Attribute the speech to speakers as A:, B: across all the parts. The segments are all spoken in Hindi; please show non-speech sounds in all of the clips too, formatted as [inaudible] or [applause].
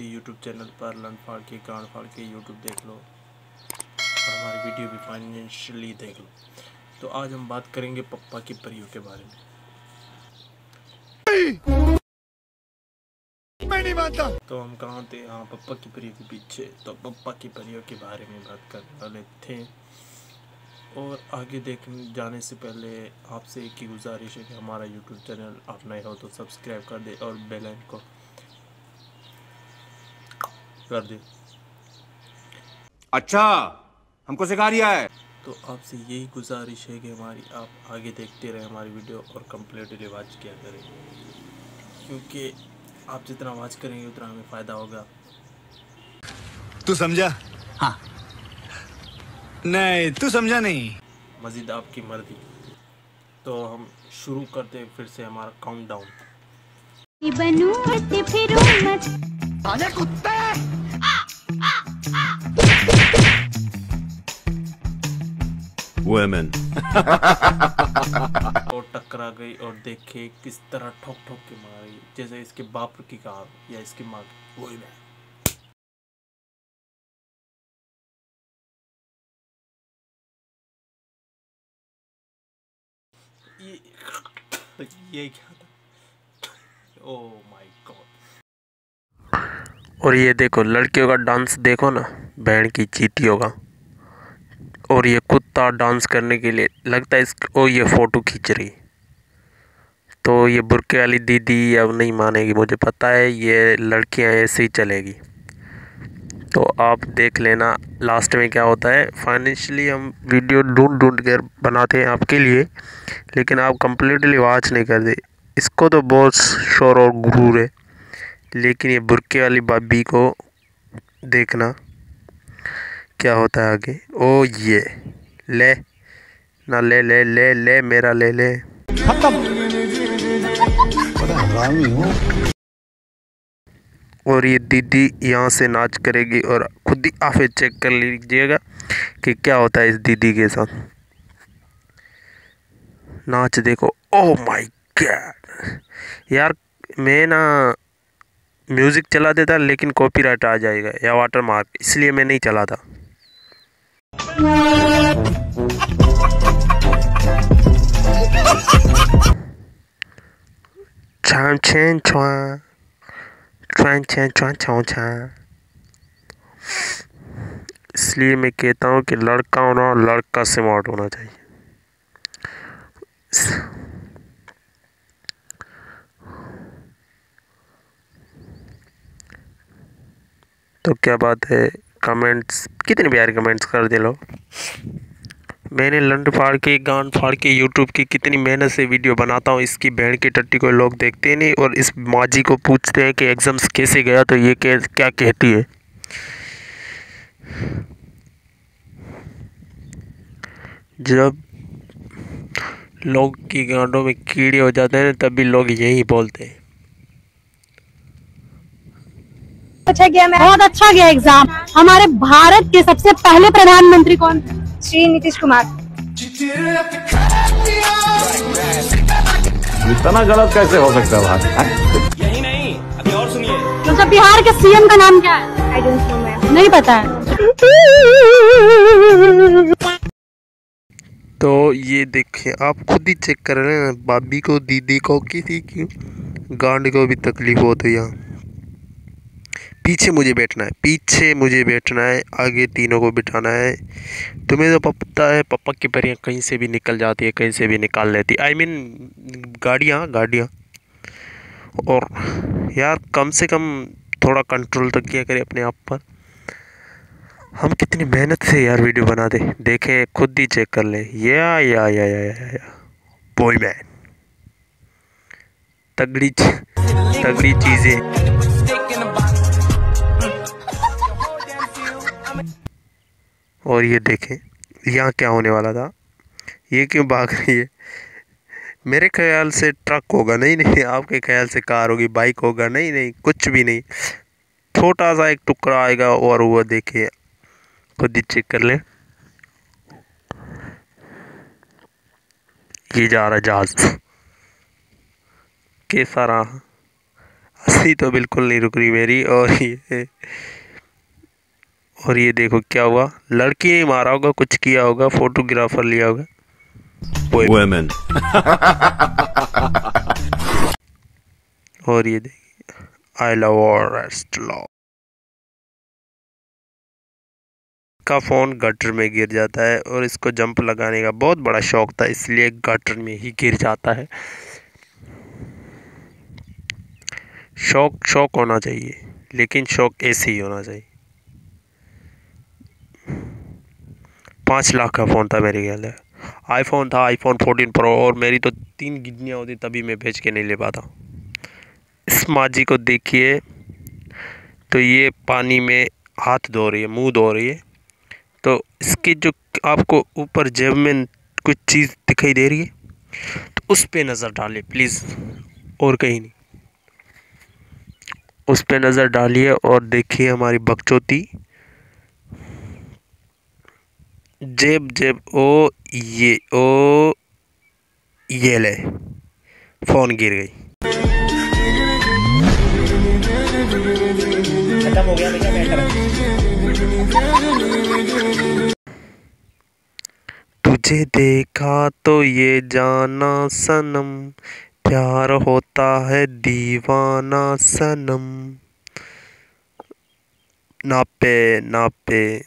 A: यूट्यूब चैनल पर लन फाड़ के गांड फाड़ के यूट्यूब देख लो। और हमारी वीडियो भी फाइनेंशियली देख लो। तो आज हम बात करेंगे पप्पा की परियों के बारे में।
B: मैं नहीं मानता।
A: तो हम कहाँ थे? हाँ पप्पा की परियों के पीछे। तो पप्पा की परियों के बारे में बात करने वाले थे। और आगे देख जाने से पहले आपसे एक ही गुजारिश है कि हमारा यूट्यूब चैनल आप नए हो तो सब्सक्राइब कर दे और बेल आइकन को कर दे।
B: अच्छा हमको सिखा रिया है।
A: तो आपसे यही गुजारिश है कि हमारी आप आगे देखते रहे हमारी वीडियो और कंप्लीटली वॉच किया करें। क्योंकि आप जितना वॉच करेंगे उतना हमें फ़ायदा होगा।
B: तू समझा? हाँ। नहीं तू समझा नहीं।
A: मज़ीद आपकी मर्ज़ी। तो हम शुरू करते हैं फिर से हमारा काउंट डाउन
C: बनू मत फिरू मत।
B: अरे कुत्ते
D: women.
A: और टकरा गई और देखे किस तरह ठोक ठोक के मारी जैसे इसके बाप की कार या इसकी माँ की। वही मैं। ये ये क्या था? ओह माय गॉड और ये देखो, लड़कियों का डांस देखो ना, बहन की चीटियों का। और ये कुत्ता डांस करने के लिए, लगता है इस, ओ, ये फ़ोटो खींच रही तो ये बुरके वाली दीदी अब नहीं मानेगी, मुझे पता है, ये लड़कियाँ ऐसे ही चलेगी। तो आप देख लेना, लास्ट में क्या होता है फाइनेंशियली हम वीडियो ढूंढ ढूंढ कर बनाते हैं आपके लिए, लेकिन आप कंप्लीटली वॉच नहीं करते। इसको तो बहुत शोर और गुरूर है। लेकिन ये बुरके वाली बाबी को देखना क्या होता है आगे। ओ ये ले ना ले ले ले ले मेरा ले ले। और ये दीदी यहाँ से नाच करेगी और खुद ही आप चेक कर लीजिएगा कि क्या होता है इस दीदी के साथ। नाच देखो। ओह माय गॉड यार मैं ना म्यूज़िक चला देता, लेकिन कॉपीराइट आ जाएगा, या वाटर मार्क इसलिए मैं नहीं चला था। इसलिए मैं कहता हूँ कि लड़का होना लड़का स्मार्ट होना चाहिए। तो क्या बात है? कमेंट्स कितने प्यारे कमेंट्स कर दे लो मैंने लंड फाड़ के गांड फाड़ के यूट्यूब की कितनी मेहनत से वीडियो बनाता हूँ, इसकी बहन की टट्टी को लोग देखते नहीं, और इस माजी को पूछते हैं कि एग्ज़ाम्स कैसे गया तो ये क्या कहती है? जब लोग की गांडों में कीड़े हो जाते हैं, तभी लोग यही बोलते हैं।
E: अच्छा गया मैं बहुत अच्छा गया एग्ज़ाम हमारे भारत के सबसे पहले प्रधानमंत्री कौन श्री नीतीश कुमार।
D: इतना गलत कैसे हो सकता है भाई
E: मतलब बिहार के सीएम का नाम क्या है? आई डोंट नो मैम नहीं पता है।
A: तो ये देखिए आप खुद ही चेक कर रहे हैं भाभी को दीदी को किसी की गांड को भी तकलीफ़ हो। तो यहाँ पीछे मुझे बैठना है पीछे मुझे बैठना है आगे तीनों को बिठाना है। तुम्हें तो पता है पप्पा की परियाँ कहीं से भी निकल जाती है कहीं से भी निकाल लेती। आई मीन गाड़ियाँ गाड़ियाँ। और यार कम से कम थोड़ा कंट्रोल तो किया करें अपने आप पर। हम कितनी मेहनत से यार वीडियो बना दे। देखें खुद ही चेक कर ले। या या या या या, या। बॉय मैन तगड़ी तगड़ी चीज़ें। और ये देखें, यहाँ क्या होने वाला था? ये क्यों भाग रही है? मेरे ख्याल से ट्रक होगा। नहीं नहीं, आपके ख्याल से कार होगी, बाइक होगा। नहीं नहीं, कुछ भी नहीं। छोटा सा एक टुकड़ा आएगा और वो देखिए खुद ही चेक कर ले। ये जा रहा जहाज़। कैसा रहा? हँसी तो बिल्कुल नहीं रुक रही मेरी और ये और ये देखो क्या हुआ? लड़की ने मारा होगा कुछ किया होगा फोटोग्राफर लिया होगा।
B: वुमेन [laughs]
A: और ये देखिए आई लव रेस्ट लव का फ़ोन गटर में गिर जाता है और इसको जंप लगाने का बहुत बड़ा शौक था इसलिए गटर में ही गिर जाता है। शौक शौक होना चाहिए लेकिन शौक ऐसे ही होना चाहिए। पाँच लाख का फ़ोन था मेरे ख्याल है आईफोन था आईफोन 14 प्रो और मेरी तो तीन किडनियाँ होती तभी मैं भेज के नहीं ले पाता। इस माजी को देखिए तो ये पानी में हाथ धो रही है, मुँह धो रही है। तो इसकी जो आपको ऊपर जेब में कुछ चीज़ दिखाई दे रही है तो उस पर नज़र डालिए प्लीज़, और कहीं नहीं। उस पर नज़र डालिए और देखिए हमारी बकचोती जेब जेब ओ ये ओ ये ले। फ़ोन गिर गई। तुझे देखा तो ये जाना सनम प्यार होता है दीवाना सनम। नापे नापे।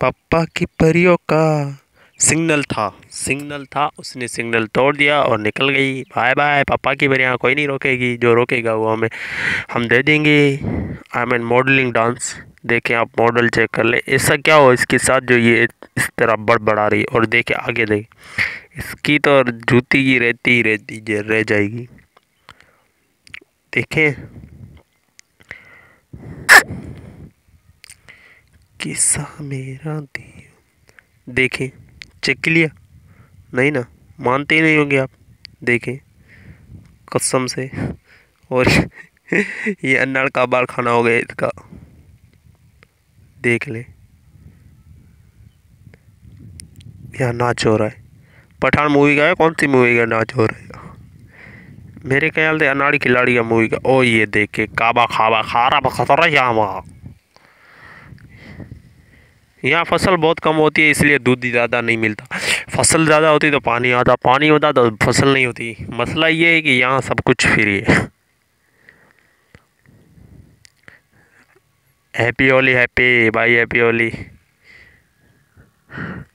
A: पापा की परियों का। सिग्नल था सिग्नल था, उसने सिग्नल तोड़ दिया और निकल गई। बाय बाय, पापा की परियाँ कोई नहीं रोकेगी, जो रोकेगा वो हमें, हम दे देंगे। आई मीन मॉडलिंग डांस देखें आप मॉडल चेक कर ले। ऐसा क्या हो, इसके साथ जो ये इस तरह बड़बड़ा रही और देखे आगे देख। इसकी तो जूती की रहती ही रहती रह जाएगी। देखें। किस्सा मेरा दियो देखें चेक लिया? नहीं ना? मानते ही नहीं होंगे आप। देखें, कसम से। और [laughs] ये अन्नाड़ का बाल खाना हो गया इसका। देख ले। यहाँ नाच हो रहा है। पठान मूवी का है? कौन सी मूवी का नाच हो रहा है? मेरे ख्याल से अनाड़ी खिलाड़ी का मूवी का। ओ, ये देखे काबा खाबा खारा बखतरा यहाँ यहाँ फ़सल बहुत कम होती है, इसलिए दूध ज़्यादा नहीं मिलता। फ़सल ज़्यादा होती तो पानी आता, पानी होता तो फ़सल नहीं होती। मसला ये है कि यहाँ सब कुछ फ्री है। हैप्पी होली, हैप्पी, भाई हैप्पी होली।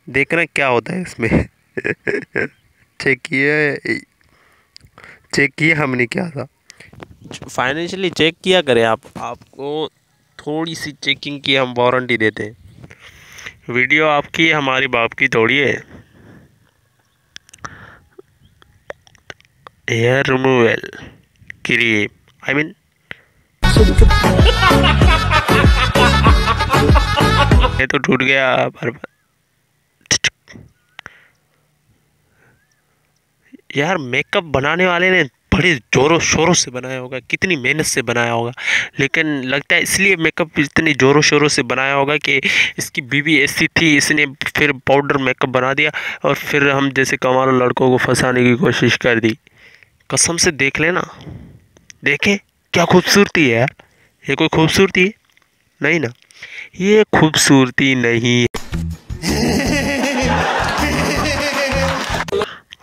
A: देखना क्या होता है इसमें। चेक किया चेक किया हमने क्या था। फाइनेंशियली चेक किया करें आप, आपको थोड़ी सी चेकिंग की हम वारंटी देते हैं। वीडियो आपकी हमारी बाप की थोड़ी है। Hair removal cream I mean ये तो टूट गया बर्बाद यार मेकअप बनाने वाले ने बड़े ज़ोरों, शोरों से बनाया होगा, कितनी मेहनत से बनाया होगा। लेकिन लगता है इसलिए मेकअप इतनी ज़ोरों, शोरों से बनाया होगा कि इसकी बीवी ऐसी थी, इसने फिर पाउडर मेकअप बना दिया और फिर हम जैसे कमाल लड़कों को फंसाने की कोशिश कर दी। कसम से देख लेना। देखें, क्या खूबसूरती है यार। ये कोई खूबसूरती है? नहीं ना। ये खूबसूरती नहीं है।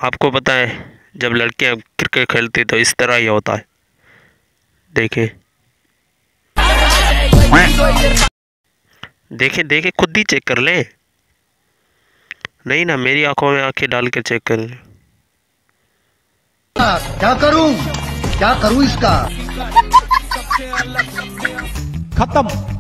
A: आपको पता है, जब लड़कियाँ क्रिकेट खेलती तो इस तरह ही होता है। देखे देखे देखें खुद ही चेक कर ले। नहीं ना मेरी आँखों में आँखें डाल के चेक कर लें।
F: क्या करूँ? क्या करूँ इसका?
G: खत्म।